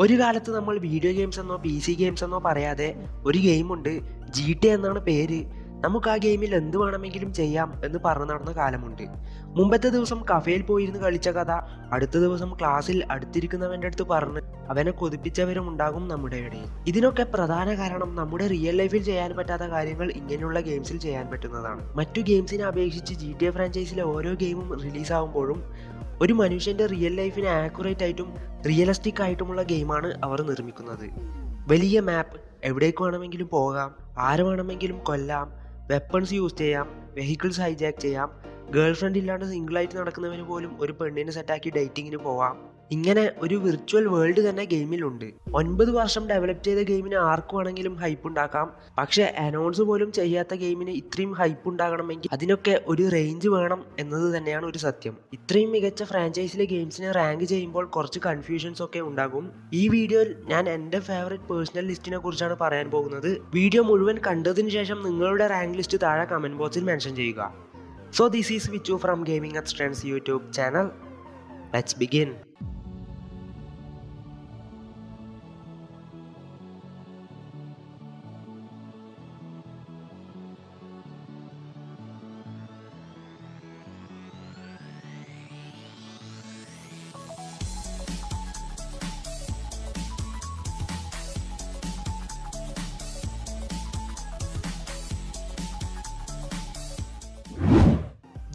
ഒരു കാലത്ത് നമ്മൾ വീഡിയോ ഗെയിംസ് എന്നോ പി സി ഗെയിംസ് എന്നോ പറയാതെ ഒരു ഗെയിമുണ്ട് ജി ടി എന്നാണ് പേര്. നമുക്ക് ആ ഗെയിമിൽ എന്ത് വേണമെങ്കിലും ചെയ്യാം എന്ന് പറഞ്ഞു നടന്ന കാലമുണ്ട്. മുമ്പത്തെ ദിവസം കഫേയിൽ പോയിരുന്ന് കളിച്ച കഥ അടുത്ത ദിവസം ക്ലാസ്സിൽ അടുത്തിരിക്കുന്നവന്റെ അടുത്ത് പറഞ്ഞ് അവനെ കൊതിപ്പിച്ചവരും ഉണ്ടാകും നമ്മുടെ ഇടയിൽ. ഇതിനൊക്കെ പ്രധാന കാരണം നമ്മുടെ റിയൽ ലൈഫിൽ ചെയ്യാൻ പറ്റാത്ത കാര്യങ്ങൾ ഇങ്ങനെയുള്ള ഗെയിംസിൽ ചെയ്യാൻ പറ്റുന്നതാണ്. മറ്റു ഗെയിംസിനെ അപേക്ഷിച്ച് ജി ടി എ ഫ്രാഞ്ചൈസിലെ ഓരോ ഗെയിമും റിലീസാകുമ്പോഴും ഒരു മനുഷ്യന്റെ റിയൽ ലൈഫിന് ആക്യുറേറ്റ് ആയിട്ടും റിയലിസ്റ്റിക് ആയിട്ടുമുള്ള ഗെയിമാണ് അവർ നിർമ്മിക്കുന്നത്. വലിയ മാപ്പ് എവിടേക്ക് വേണമെങ്കിലും പോകാം ആര് വേണമെങ്കിലും കൊല്ലാം വെപ്പൺസ് യൂസ് ചെയ്യാം വെഹിക്കിൾസ് ഹൈജാക്ക് ചെയ്യാം ഗേൾ ഫ്രണ്ട് ഇല്ലാണ്ട് സിംഗിളായിട്ട് നടക്കുന്നവന് പോലും ഒരു പെണ്ണിനെ സെറ്റാക്കി ഡേറ്റിങ്ങിന് പോവാം. ഇങ്ങനെ ഒരു വിർച്വൽ വേൾഡ് തന്നെ ഗെയിമിലുണ്ട്. ഒൻപത് വർഷം ഡെവലപ്പ് ചെയ്ത ഗെയിമിന് ആർക്കു വേണമെങ്കിലും ഹൈപ്പ് ഉണ്ടാക്കാം. പക്ഷെ അനൗൺസ് പോലും ചെയ്യാത്ത ഗെയിമിന് ഇത്രയും ഹൈപ്പ് ഉണ്ടാകണമെങ്കിൽ അതിനൊക്കെ ഒരു റേഞ്ച് വേണം എന്നത് തന്നെയാണ് ഒരു സത്യം. ഇത്രയും മികച്ച ഫ്രാഞ്ചൈസിലെ ഗെയിംസിനെ റാങ്ക് ചെയ്യുമ്പോൾ കുറച്ച് കൺഫ്യൂഷൻസ് ഒക്കെ ഉണ്ടാകും. ഈ വീഡിയോയിൽ ഞാൻ എന്റെ ഫേവറേറ്റ് പേഴ്സണൽ ലിസ്റ്റിനെ കുറിച്ചാണ് പറയാൻ പോകുന്നത്. വീഡിയോ മുഴുവൻ കണ്ടതിന് ശേഷം നിങ്ങളുടെ റാങ്ക് ലിസ്റ്റ് താഴെ കമന്റ് ബോക്സിൽ മെൻഷൻ ചെയ്യുക. So this is Vichu from gaming at strands YouTube channel let's begin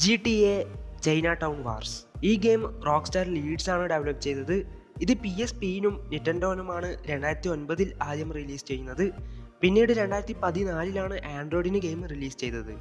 G T A Chinatown wars ഈ ഗെയിം റോക്ക് സ്റ്റാർ ലീഡ്സ് ആണ് ഡെവലപ്പ് ചെയ്തത്. ഇത് പി എസ് പിയിനും നിറ്റൻഡോനുമാണ് രണ്ടായിരത്തി ഒൻപതിൽ ആദ്യം റിലീസ് ചെയ്യുന്നത്. പിന്നീട് രണ്ടായിരത്തി പതിനാലിലാണ് ആൻഡ്രോയിഡിന് ഗെയിം റിലീസ് ചെയ്തത്.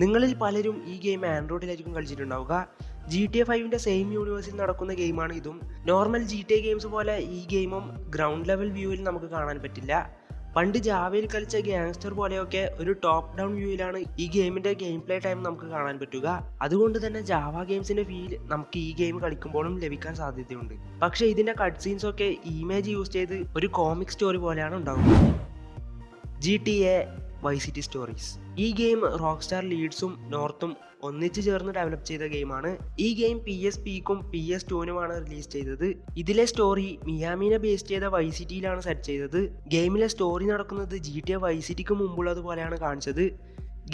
നിങ്ങളിൽ പലരും ഈ ഗെയിം ആൻഡ്രോയിഡിലായിരിക്കും കളിച്ചിട്ടുണ്ടാവുക. ജി ടി എ ഫൈവിന്റെ സെയിം യൂണിവേഴ്സിൽ നടക്കുന്ന ഗെയിമാണ് ഇതും. Normal G T A games പോലെ ഈ ഗെയിമും ഗ്രൗണ്ട് ലെവൽ വ്യൂവിൽ നമുക്ക് കാണാൻ പറ്റില്ല. പണ്ട് ജാവയിൽ കളിച്ച ഗ്യാങ്സ്റ്റർ പോലെയൊക്കെ ഒരു ടോപ്പ് ഡൗൺ വ്യൂയിലാണ് ഈ ഗെയിമിന്റെ ഗെയിം പ്ലേ ടൈം നമുക്ക് കാണാൻ പറ്റുക. അതുകൊണ്ട് തന്നെ ജാവ ഗെയിംസിന്റെ ഫീൽ നമുക്ക് ഈ ഗെയിം കളിക്കുമ്പോഴും ലഭിക്കാൻ സാധ്യതയുണ്ട്. പക്ഷേ ഇതിന്റെ കട്ട് സീൻസ് ഒക്കെ ഇമേജ് യൂസ് ചെയ്ത് ഒരു കോമിക് സ്റ്റോറി പോലെയാണ് ഉണ്ടാകുന്നത് G T A vice city stories ഈ ഗെയിം റോക്ക് സ്റ്റാർ ലീഡ്സും നോർത്തും ഒന്നിച്ചു ചേർന്ന് ഡെവലപ്പ് ചെയ്ത ഗെയിമാണ് ഈ ഗെയിം പി എസ് പിക്കും പി എസ് ടുവിനുമാണ് റിലീസ് ചെയ്തത്. ഇതിലെ സ്റ്റോറി മിയാമിനെ ബേസ് ചെയ്ത വൈ സിറ്റിയിലാണ് സെറ്റ് ചെയ്തത്. ഗെയിമിലെ സ്റ്റോറി നടക്കുന്നത് ജി ടി എ വൈ സിറ്റിക്ക് മുമ്പുള്ളതുപോലെയാണ് കാണിച്ചത്.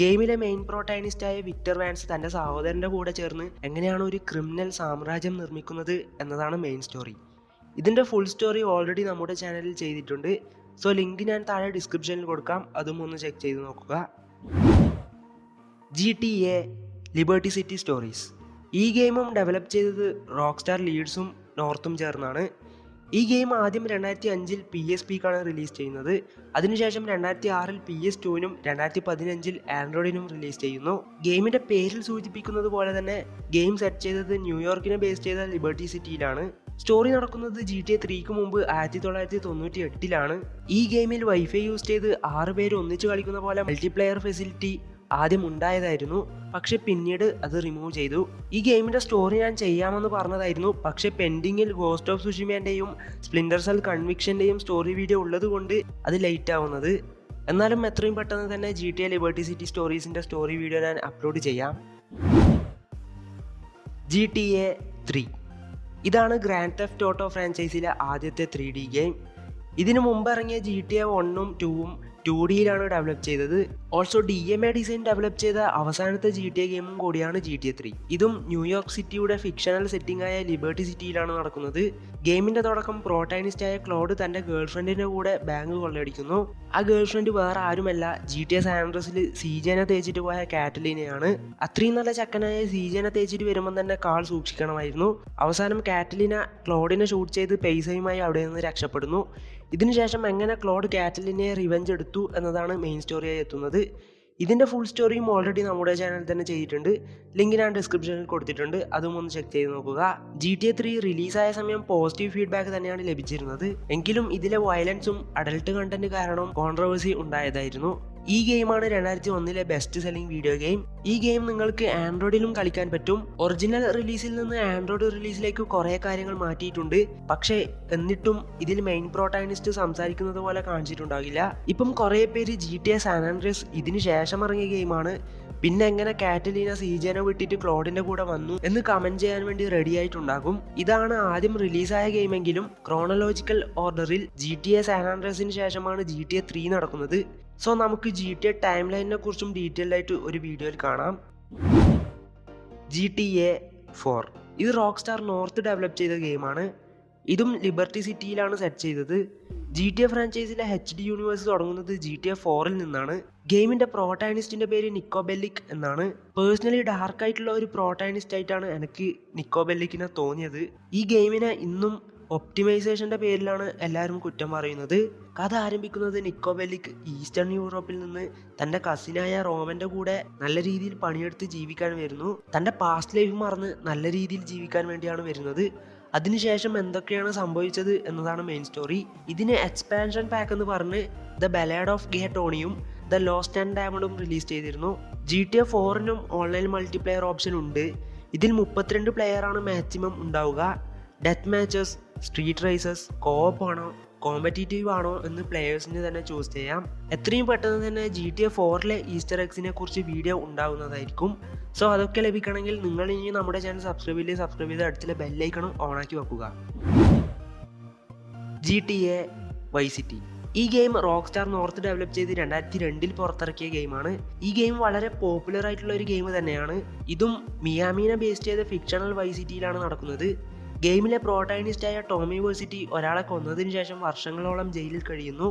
ഗെയിമിലെ മെയിൻ പ്രോട്ടൈനിസ്റ്റായ വിക്ടർ വാൻസ് തന്റെ സഹോദരന്റെ കൂടെ ചേർന്ന് എങ്ങനെയാണ് ഒരു ക്രിമിനൽ സാമ്രാജ്യം നിർമ്മിക്കുന്നത് എന്നതാണ് മെയിൻ സ്റ്റോറി ഇതിന്റെ ഫുൾ സ്റ്റോറി ഓൾറെഡി നമ്മുടെ ചാനലിൽ ചെയ്തിട്ടുണ്ട്. സോ ലിങ്ക് ഞാൻ താഴെ ഡിസ്ക്രിപ്ഷനിൽ കൊടുക്കാം. അതും ഒന്ന് ചെക്ക് ചെയ്ത് നോക്കുക. G T A Liberty City Stories ഈ ഗെയിമും ഡെവലപ്പ് ചെയ്തത് റോക്ക് സ്റ്റാർ ലീഡ്സും നോർത്തും ചേർന്നാണ്. ഈ ഗെയിം ആദ്യം രണ്ടായിരത്തി അഞ്ചിൽ പി എസ് പിക്കാണ് റിലീസ് ചെയ്യുന്നത്. അതിനുശേഷം രണ്ടായിരത്തി ആറിൽ പി എസ് ടുവിനും രണ്ടായിരത്തി പതിനഞ്ചിൽ ആൻഡ്രോയിഡിനും റിലീസ് ചെയ്യുന്നു. ഗെയിമിന്റെ പേരിൽ സൂചിപ്പിക്കുന്നത് പോലെ തന്നെ ഗെയിം സെറ്റ് ചെയ്തത് ന്യൂയോർക്കിനെ ബേസ് ചെയ്ത ലിബർട്ടി സിറ്റിയിലാണ് സ്റ്റോറി നടക്കുന്നത് ജി ടി എ ത്രീക്ക് മുമ്പ് ആയിരത്തി തൊള്ളായിരത്തി തൊണ്ണൂറ്റി എട്ടിലാണ് ഈ ഗെയിമിൽ വൈഫൈ യൂസ് ചെയ്ത് ആറ് പേര് ഒന്നിച്ച് കളിക്കുന്ന പോലെ മൾട്ടിപ്ലെയർ ഫെസിലിറ്റി ആദ്യം ഉണ്ടായതായിരുന്നു. പക്ഷെ പിന്നീട് അത് റിമൂവ് ചെയ്തു. ഈ ഗെയിമിന്റെ സ്റ്റോറി ഞാൻ ചെയ്യാമെന്ന് പറഞ്ഞതായിരുന്നു. പക്ഷെ പെൻഡിങ്ങിൽ ഗോസ്റ്റ് ഓഫ് സുഷിമേന്റെയും സ്പ്ലിൻഡർ സെൽ കൺവിക്ഷന്റെയും സ്റ്റോറി വീഡിയോ ഉള്ളതുകൊണ്ട് അത് ലേറ്റ് ആവുന്നത്. എന്നാലും എത്രയും പെട്ടെന്ന് തന്നെ G T A Liberty City സ്റ്റോറീസിന്റെ story video ഞാൻ അപ്ലോഡ് ചെയ്യാം. ജി ടി എ ത്രീ ഇതാണ് ഗ്രാൻഡ് തെഫ്റ്റ് ഓട്ടോ ഫ്രാഞ്ചൈസിലെ ആദ്യത്തെ ത്രീ ഡി ഗെയിം ഇതിനു മുമ്പ് ഇറങ്ങിയ ജി ടി എ വണ്ണും ടൂവും ടു ഡിയിലാണ് ഡെവലപ്പ് ചെയ്തത്. Also D M A design develop ചെയ്ത അവസാനത്തെ ജി ടി എ ഗെയിമും കൂടിയാണ് ജി ടി എ ത്രീ ഇതും ന്യൂയോർക്ക് സിറ്റിയുടെ ഫിക്ഷണൽ സെറ്റിംഗ് ആയ ലിബർട്ടി സിറ്റിയിലാണ് നടക്കുന്നത്. ഗെയിമിന്റെ തുടക്കം പ്രോട്ടൈനിസ്റ്റ് ആയ ക്ലോഡ് തന്റെ ഗേൾഫ്രണ്ടിന്റെ കൂടെ ബാങ്ക് കൊള്ളയടിക്കുന്നു. ആ ഗേൾഫ്രണ്ട് വേറെ ആരുമല്ല. ജി ടി എ സാൻഡ്രസിൽ സീജനെ തേച്ചിട്ട് പോയ കാറ്റലീനയാണ്. അത്രയും നല്ല ചക്കനായ സീജനെ തേച്ചിട്ട് വരുമ്പോൾ തന്നെ കാൾ സൂക്ഷിക്കണമായിരുന്നു. അവസാനം കാറ്റലീന ക്ലോഡിനെ ഷൂട്ട് ചെയ്ത് പൈസയുമായി അവിടെ നിന്ന് രക്ഷപ്പെടുന്നു. ഇതിനുശേഷം എങ്ങനെ ക്ലോഡ് കാറ്റലിനെ റിവെഞ്ച് എടുത്തു എന്നതാണ് മെയിൻ സ്റ്റോറിയായി എത്തുന്നത്. ഇതിന്റെ ഫുൾ സ്റ്റോറിയും ഓൾറെഡി നമ്മുടെ ചാനൽ തന്നെ ചെയ്തിട്ടുണ്ട്. ലിങ്ക് ഞാൻ ഡിസ്ക്രിപ്ഷനിൽ കൊടുത്തിട്ടുണ്ട്. അതും ഒന്ന് ചെക്ക് ചെയ്ത് നോക്കുക. ജി ടി എ ത്രീ റിലീസായ സമയം പോസിറ്റീവ് ഫീഡ്ബാക്ക് തന്നെയാണ് ലഭിച്ചിരുന്നത്. എങ്കിലും ഇതിലെ വയലൻസും അഡൽട്ട് കണ്ടന്റ് കാരണം കോൺട്രവേഴ്സി ഉണ്ടായതായിരുന്നു. ഈ ഗെയിമാണ് രണ്ടായിരത്തി ഒന്നിലെ ബെസ്റ്റ് സെല്ലിംഗ് വീഡിയോ ഗെയിം ഈ ഗെയിം നിങ്ങൾക്ക് ആൻഡ്രോയിഡിലും കളിക്കാൻ പറ്റും. ഒറിജിനൽ റിലീസിൽ നിന്ന് ആൻഡ്രോയിഡ് റിലീസിലേക്ക് കുറേ കാര്യങ്ങൾ മാറ്റിയിട്ടുണ്ട്. പക്ഷേ എന്നിട്ടും ഇതിൽ മെയിൻ പ്രോട്ടാനിസ്റ്റ് സംസാരിക്കുന്നത് പോലെ കാണിച്ചിട്ടുണ്ടാകില്ല. ഇപ്പം കുറേ പേര് ജി ടി എ സാനാൻഡ്രസ് ഇതിന് ശേഷം ഇറങ്ങിയ ഗെയിമാണ്. പിന്നെ എങ്ങനെ കാറ്റലീന സീജനെ വിട്ടിട്ട് ക്ലോഡിന്റെ കൂടെ വന്നു എന്ന് കമന്റ് ചെയ്യാൻ വേണ്ടി റെഡി ആയിട്ടുണ്ടാകും. ഇതാണ് ആദ്യം റിലീസായ ഗെയിമെങ്കിലും ക്രോണോളജിക്കൽ ഓർഡറിൽ ജി ടി എ സാനാൻഡ്രസിന് ശേഷമാണ് ജി ടി എ ത്രീ നടക്കുന്നത്. സോ നമുക്ക് ജി ടി എ ടൈം ലൈനിനെ കുറിച്ചും ഡീറ്റെയിൽ ആയിട്ട് ഒരു വീഡിയോയിൽ കാണാം. ജി ടി എ ഫോർ ഇത് റോക്ക് സ്റ്റാർ നോർത്ത് ഡെവലപ്പ് ചെയ്ത ഗെയിമാണ് ഇതും ലിബർട്ടി സിറ്റിയിലാണ് സെറ്റ് ചെയ്തത്. ജി ടി എ ഫ്രാഞ്ചൈസിലെ എച്ച് ഡി യൂണിവേഴ്സ് തുടങ്ങുന്നത് ജി ടി എ ഫോറിൽ നിന്നാണ്. ഗെയിമിന്റെ പ്രോട്ടാനിസ്റ്റിന്റെ പേര് നിക്കോബെല്ലിക് എന്നാണ്. പേഴ്സണലി ഡാർക്ക് ആയിട്ടുള്ള ഒരു പ്രോട്ടാനിസ്റ്റ് ആയിട്ടാണ് എനിക്ക് നിക്കോബെല്ലിക്കിനെ തോന്നിയത്. ഈ ഗെയിമിനെ ഇന്നും ഒപ്റ്റിമൈസേഷന്റെ പേരിലാണ് എല്ലാവരും കുറ്റം പറയുന്നത്. കഥ ആരംഭിക്കുന്നത് നിക്കോ ബെല്ലിക് ഈസ്റ്റേൺ യൂറോപ്പിൽ നിന്ന് തന്റെ കസിനായ റോമന്റെ കൂടെ നല്ല രീതിയിൽ പണിയെടുത്ത് ജീവിക്കാൻ വരുന്നു. തന്റെ പാസ്റ്റ് ലൈഫ് മറന്ന് നല്ല രീതിയിൽ ജീവിക്കാൻ വേണ്ടിയാണ് വരുന്നത്. അതിനുശേഷം എന്തൊക്കെയാണ് സംഭവിച്ചത് എന്നതാണ് മെയിൻ സ്റ്റോറി ഇതിന് എക്സ്പാൻഷൻ പാക്ക് എന്ന് പറഞ്ഞ് ദ ബലേഡ് ഓഫ് ഗേ ടോണിയും ദ ലോസ്റ്റ് ആൻഡ് ഡയമണ്ടും റിലീസ് ചെയ്തിരുന്നു. ജി ടി എ ഫോറിനും ഓൺലൈൻ മൾട്ടിപ്ലെയർ ഓപ്ഷൻ ഉണ്ട്. ഇതിൽ മുപ്പത്തിരണ്ട് പ്ലെയറാണ് മാക്സിമം ഉണ്ടാവുക. ഡെത്ത് മാച്ചസ് സ്ട്രീറ്റ് കോപ്പ് ആണോ കോമ്പറ്റീറ്റീവ് ആണോ എന്ന് പ്ലെയേഴ്സിന് തന്നെ ചൂസ് ചെയ്യാം. എത്രയും പെട്ടെന്ന് തന്നെ ജി ടി എ ഫോറിലെ ഈസ്റ്റർ എക്സിനെ കുറിച്ച് വീഡിയോ ഉണ്ടാകുന്നതായിരിക്കും സോ അതൊക്കെ ലഭിക്കണമെങ്കിൽ നിങ്ങൾ ഇനി നമ്മുടെ ചാനൽ സബ്സ്ക്രൈബ് ചെയ്ത് സബ്സ്ക്രൈബ് ചെയ്ത് അടുത്തുള്ള ബെല്ലൈക്കണം ഓണാക്കി വെക്കുക. G T A Vice City ഈ game Rockstar North develop ചെയ്ത് രണ്ടായിരത്തി രണ്ടിൽ പുറത്തിറക്കിയ ഗെയിമാണ് ഈ ഗെയിം വളരെ പോപ്പുലർ ആയിട്ടുള്ള ഒരു ഗെയിം തന്നെയാണ്. ഇതും മിയാമീനെ ബേസ് ചെയ്ത ഫിക്ഷണൽ വൈ സിറ്റിയിലാണ് നടക്കുന്നത്. ഗെയിമിലെ പ്രോട്ടാഗണിസ്റ്റായ ടോമി വേഴ്സിറ്റി ഒരാളെ കൊന്നതിന് ശേഷം വർഷങ്ങളോളം ജയിലിൽ കഴിയുന്നു.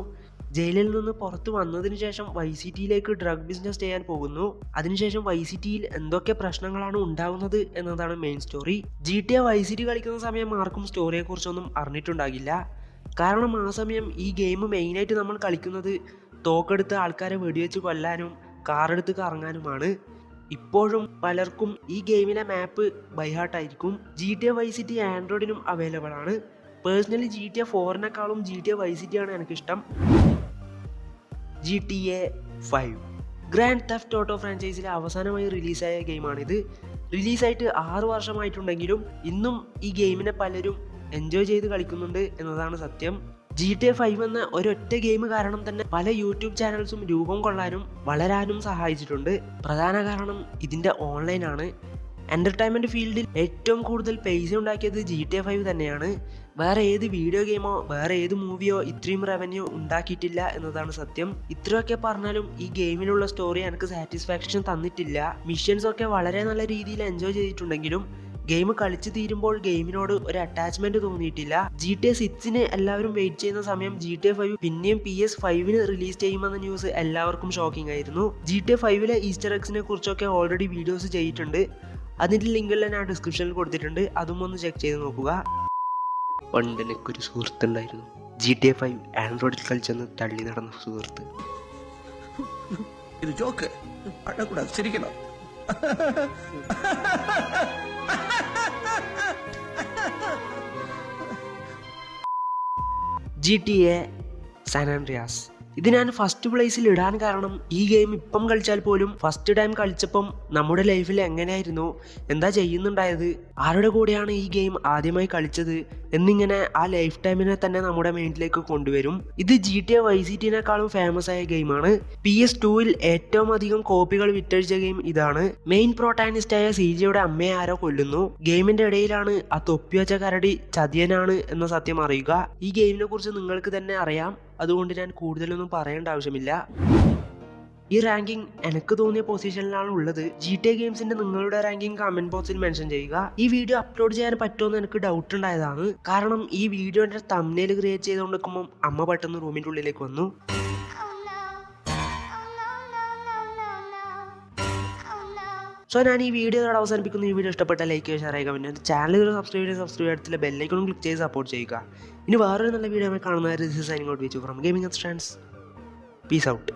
ജയിലിൽ നിന്ന് പുറത്തു വന്നതിന് ശേഷം വൈ സിറ്റിയിലേക്ക് ഡ്രഗ് ബിസിനസ് ചെയ്യാൻ പോകുന്നു. അതിനുശേഷം വൈ സിറ്റിയിൽ എന്തൊക്കെ പ്രശ്നങ്ങളാണ് ഉണ്ടാകുന്നത് എന്നതാണ് main story G T A Vice City കളിക്കുന്ന സമയം ആർക്കും സ്റ്റോറിയെ കുറിച്ചൊന്നും അറിഞ്ഞിട്ടുണ്ടാകില്ല. കാരണം ആ സമയം ഈ ഗെയിം മെയിനായിട്ട് നമ്മൾ കളിക്കുന്നത് തോക്കെടുത്ത് ആൾക്കാരെ വെടിവെച്ച് കൊല്ലാനും കാറെടുത്ത് കറങ്ങാനുമാണ്. ഇപ്പോഴും പലർക്കും ഈ ഗെയിമിലെ map ബൈഹാർട്ടായിരിക്കും G T A Vice City ആൻഡ്രോയിഡിനും available ആണ്. പേഴ്സണലി ജി ടി എ ഫോറിനേക്കാളും ജി ടി എ വൈ സിറ്റിയാണ് എനിക്കിഷ്ടം. G T A five Grand Theft Auto ഫ്രാഞ്ചൈസിലെ അവസാനമായി റിലീസായ ഗെയിമാണിത്. റിലീസായിട്ട് ആറു വർഷമായിട്ടുണ്ടെങ്കിലും ഇന്നും ഈ ഗെയിമിനെ പലരും എൻജോയ് ചെയ്ത് കളിക്കുന്നുണ്ട് എന്നതാണ് സത്യം. ജി ടി എ ഫൈവ് എന്ന ഒരൊറ്റ ഗെയിം കാരണം തന്നെ പല യൂട്യൂബ് ചാനൽസും രൂപം കൊള്ളാനും വളരാനും സഹായിച്ചിട്ടുണ്ട്. പ്രധാന കാരണം ഇതിന്റെ ഓൺലൈനാണ് എന്റർടൈൻമെന്റ് ഫീൽഡിൽ ഏറ്റവും കൂടുതൽ പൈസ ഉണ്ടാക്കിയത് ജി ടി എ ഫൈവ് തന്നെയാണ്. വേറെ ഏത് വീഡിയോ ഗെയിമോ വേറെ ഏത് മൂവിയോ ഇത്രയും റവന്യൂ ഉണ്ടാക്കിയിട്ടില്ല എന്നതാണ് സത്യം. ഇത്രയൊക്കെ പറഞ്ഞാലും ഈ ഗെയിമിലുള്ള സ്റ്റോറി എനിക്ക് സാറ്റിസ്ഫാക്ഷൻ തന്നിട്ടില്ല. മിഷൻസ് ഒക്കെ വളരെ നല്ല രീതിയിൽ എൻജോയ് ചെയ്തിട്ടുണ്ടെങ്കിലും ഗെയിം കളിച്ചു തീരുമ്പോൾ ഗെയിമിനോട് ഒരു അറ്റാച്ച്മെന്റ് തോന്നിയിട്ടില്ല. ജി ടി എ സിക്സിന് എല്ലാവരും വെയിറ്റ് ചെയ്യുന്ന സമയം ജി ടി എ ഫൈവ് പിന്നെയും പി എസ് ഫൈവിന് റിലീസ് ചെയ്യുമെന്ന ന്യൂസ് എല്ലാവർക്കും ഷോക്കിംഗ് ആയിരുന്നു. ജി ടി എ ഫൈവിലെ ഈസ്റ്റർ എക്സിനെ കുറിച്ചൊക്കെ ഓൾറെഡി വീഡിയോസ് ചെയ്തിട്ടുണ്ട്. അതിന്റെ ലിങ്കെല്ലാം ഞാൻ ഡിസ്ക്രിപ്ഷനിൽ കൊടുത്തിട്ടുണ്ട്. അതും ഒന്ന് ചെക്ക് ചെയ്ത് നോക്കുക. പണ്ട് എനിക്കൊരു സുഹൃത്തുണ്ടായിരുന്നു ജി ടി എ ഫൈവ് ആൻഡ്രോയിഡിൽ കളിച്ചെന്ന് തള്ളി നടന്ന സുഹൃത്ത്. ഇത് ജോക്ക് അടക്കൂടാ ശരിക്കണം? G T A San Andreas ഇത് ഞാൻ ഫസ്റ്റ് പ്ലേസിൽ ഇടാൻ കാരണം ഈ ഗെയിം ഇപ്പം കളിച്ചാൽ പോലും ഫസ്റ്റ് ടൈം കളിച്ചപ്പം നമ്മുടെ ലൈഫിൽ എങ്ങനെയായിരുന്നു? എന്താ ചെയ്യുന്നുണ്ടായത്? ആരുടെ കൂടെയാണ് ഈ ഗെയിം ആദ്യമായി കളിച്ചത്? എന്നിങ്ങനെ ആ ലൈഫ് ടൈമിനെ തന്നെ നമ്മുടെ മൈൻഡിലേക്ക് കൊണ്ടുവരും. ഇത് ജി ടി എ വൈ സി ടിനേക്കാളും ഫേമസ് ആയ ഗെയിമാണ് പി എസ് ടുവിൽ ഏറ്റവും അധികം കോപ്പികൾ വിറ്റഴിച്ച ഗെയിം ഇതാണ്. മെയിൻ പ്രോട്ടാനിസ്റ്റായ സി ജിയുടെ അമ്മയെ ആരോ കൊല്ലുന്നു. ഗെയിമിന്റെ ഇടയിലാണ് ആ തൊപ്പി വെച്ച കരടി ചതിയനാണ് എന്ന സത്യം അറിയുക. ഈ ഗെയിമിനെ കുറിച്ച് നിങ്ങൾക്ക് തന്നെ അറിയാം. അതുകൊണ്ട് ഞാൻ കൂടുതലൊന്നും പറയേണ്ട ആവശ്യമില്ല. ഈ റാങ്കിംഗ് എനിക്ക് തോന്നിയ പൊസിഷനിലാണ് ഉള്ളത്. ജി ടി ഗെയിംസിന്റെ നിങ്ങളുടെ റാങ്കിംഗ് കമന്റ് ബോക്സിൽ മെൻഷൻ ചെയ്യുക. ഈ വീഡിയോ അപ്ലോഡ് ചെയ്യാൻ പറ്റുമെന്ന് എനിക്ക് ഡൗട്ട് ഉണ്ടായതാണ്. കാരണം ഈ വീഡിയോന്റെ തമ്മിൽ ക്രിയേറ്റ് ചെയ്തുകൊണ്ടിരിക്കുമ്പോൾ അമ്മ പെട്ടെന്ന് റൂമിന്റെ ഉള്ളിലേക്ക് വന്നു. സോ ഞാൻ ഈ വീഡിയോ ഇവിടെ അവസാനിപ്പിക്കുന്നു. ഈ വീഡിയോ ഇഷ്ടപ്പെട്ട ലൈക്ക് ചെയ്യുക ഷെയർ ചെയ്യുക. പിന്നെ ചാനൽ സബ്സ്ക്രൈബ് ചെയ്ത് സബ്സ്ക്രൈബ് അടുത്തുള്ള ബെല്ലൈക്കോണും ക്ലിക്ക് ചെയ്ത് സപ്പോർട്ട് ചെയ്യുക. ഇനി വേറൊരു നല്ല വീഡിയോ കാണുന്നവർ this signing out Vichu from gaming stands peace out